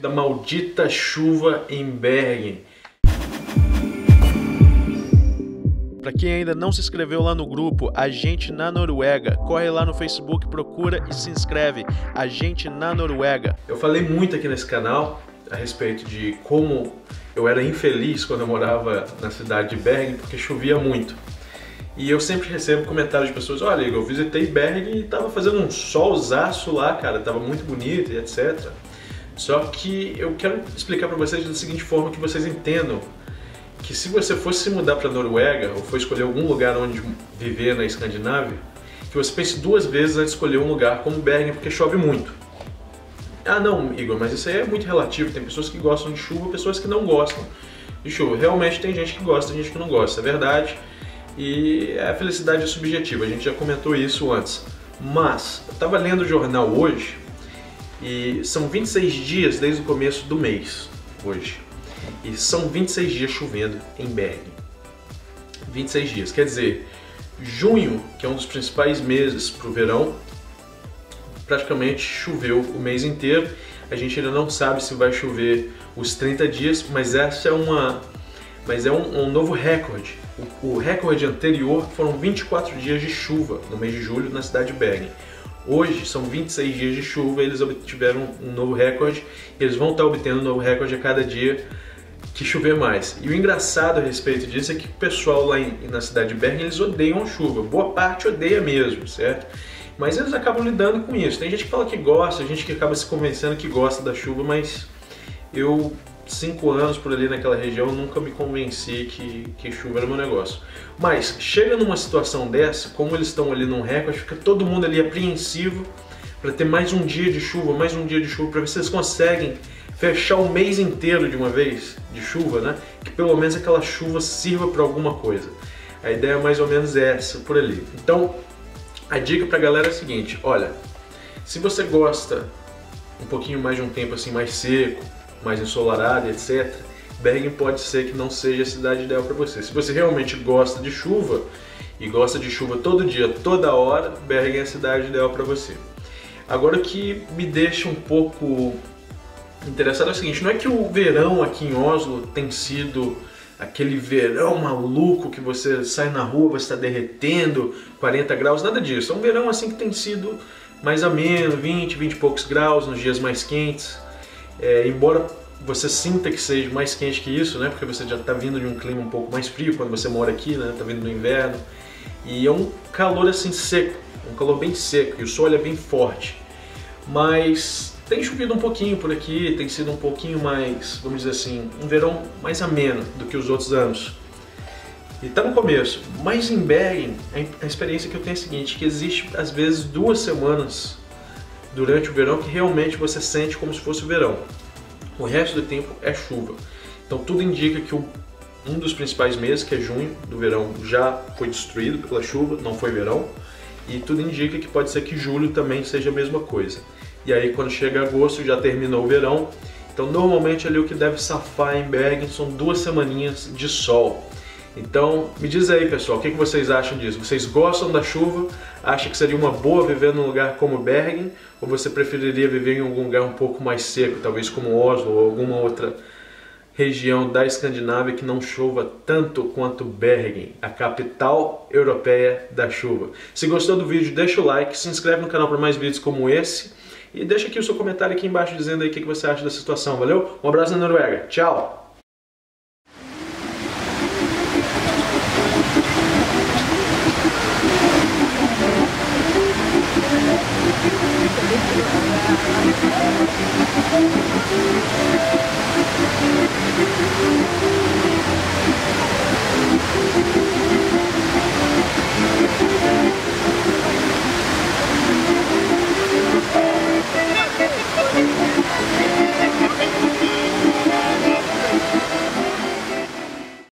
da maldita chuva em Bergen. Para quem ainda não se inscreveu lá no grupo, A Gente na Noruega, corre lá no Facebook, procura e se inscreve. A Gente na Noruega. Eu falei muito aqui nesse canal a respeito de como eu era infeliz quando eu morava na cidade de Bergen porque chovia muito. E eu sempre recebo comentários de pessoas, olha, eu visitei Bergen e tava fazendo um solzaço lá, cara, tava muito bonito e etc. Só que eu quero explicar para vocês da seguinte forma que vocês entendam que se você fosse se mudar para Noruega ou for escolher algum lugar onde viver na Escandinávia, que você pense duas vezes antes de escolher um lugar como Bergen, porque chove muito. Ah não, Igor, mas isso aí é muito relativo, tem pessoas que gostam de chuva, pessoas que não gostam de chuva. Realmente tem gente que gosta, tem gente que não gosta, é verdade. E a felicidade é subjetiva, a gente já comentou isso antes. Mas, eu estava lendo o jornal hoje e são 26 dias desde o começo do mês, hoje. E são 26 dias chovendo em Bergen. 26 dias, quer dizer, junho, que é um dos principais meses para o verão, praticamente choveu o mês inteiro. A gente ainda não sabe se vai chover os 30 dias, mas essa é uma mas é um, um novo recorde. O, o, recorde anterior foram 24 dias de chuva no mês de julho na cidade de Bergen. Hoje são 26 dias de chuva, eles obtiveram um novo recorde, eles vão estar obtendo um novo recorde a cada dia que chover mais. E o engraçado a respeito disso é que o pessoal lá em, na cidade de Bergen, eles odeiam chuva, boa parte odeia mesmo, certo? Mas eles acabam lidando com isso. Tem gente que fala que gosta, gente que acaba se convencendo que gosta da chuva, mas eu cinco anos por ali naquela região, nunca me convenci que, que chuva era meu negócio. Mas chega numa situação dessa, como eles estão ali num recorde, fica todo mundo ali apreensivo para ter mais um dia de chuva, mais um dia de chuva, para ver se eles conseguem fechar o mês inteiro de uma vez de chuva, né? Que pelo menos aquela chuva sirva para alguma coisa. A ideia é mais ou menos essa por ali. Então, a dica para a galera é a seguinte: olha, se você gosta um pouquinho mais de um tempo assim mais seco, mais ensolarada, etc., Bergen pode ser que não seja a cidade ideal para você. Se você realmente gosta de chuva e gosta de chuva todo dia, toda hora, Bergen é a cidade ideal para você. Agora o que me deixa um pouco interessado é o seguinte, não é que o verão aqui em Oslo tem sido aquele verão maluco que você sai na rua, você está derretendo, 40 graus, nada disso. É um verão assim que tem sido mais ameno, 20, 20 e poucos graus nos dias mais quentes. É, embora você sinta que seja mais quente que isso, né? Porque você já está vindo de um clima um pouco mais frio quando você mora aqui, né? Está vindo no inverno. E é um calor assim seco, um calor bem seco, e o sol é bem forte. Mas tem chovido um pouquinho por aqui, tem sido um pouquinho mais, vamos dizer assim, um verão mais ameno do que os outros anos. E tá no começo, mas em Bergen, a experiência que eu tenho é a seguinte, que existe às vezes duas semanas durante o verão que realmente você sente como se fosse verão. O resto do tempo é chuva. Então tudo indica que um dos principais meses, que é junho do verão, já foi destruído pela chuva, não foi verão. E tudo indica que pode ser que julho também seja a mesma coisa. E aí quando chega agosto já terminou o verão. Então normalmente ali o que deve safar em Bergen são duas semaninhas de sol. Então, me diz aí, pessoal, o que vocês acham disso? Vocês gostam da chuva? Acha que seria uma boa viver num lugar como Bergen? Ou você preferiria viver em algum lugar um pouco mais seco, talvez como Oslo ou alguma outra região da Escandinávia que não chova tanto quanto Bergen, a capital europeia da chuva? Se gostou do vídeo, deixa o like, se inscreve no canal para mais vídeos como esse e deixa aqui o seu comentário aqui embaixo dizendo aí o que você acha da situação, valeu? Um abraço na Noruega, tchau!